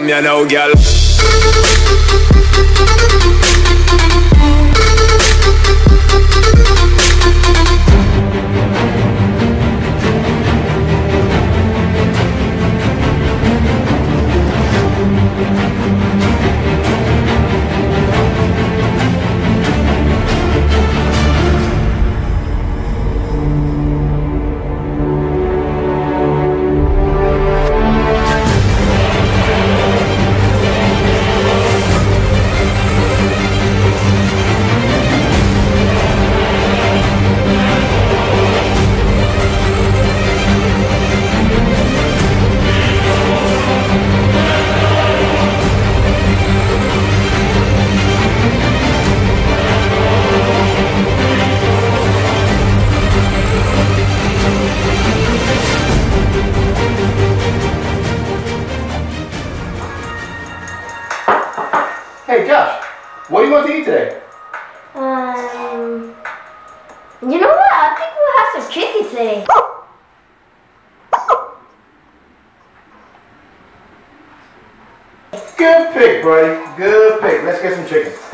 Me a now, girl. What do you want to eat today? Um, you know what? I think we'll have some chicken today. Good pick, buddy. Good pick. Let's get some chicken.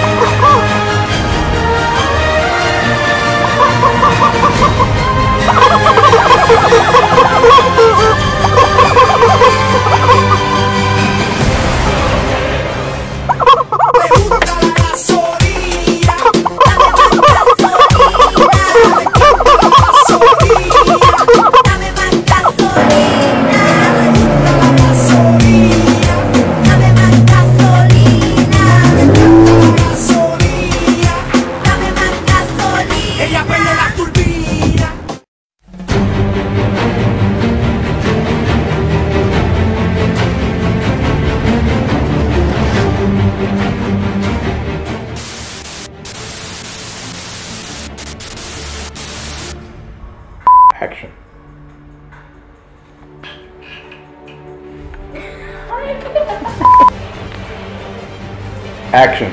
Action. Action.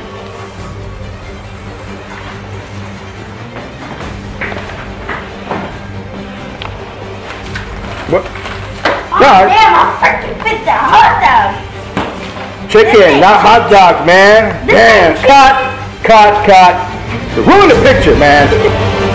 What? Dog, Damn, I freaking picked the hot dog. chicken, not hot dog, man. Damn, cut, cut, cut. Ruined the picture, man.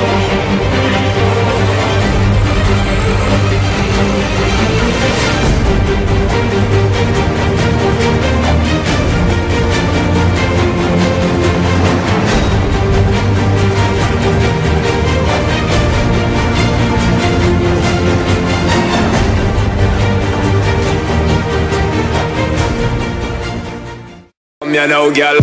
time, you now, girl.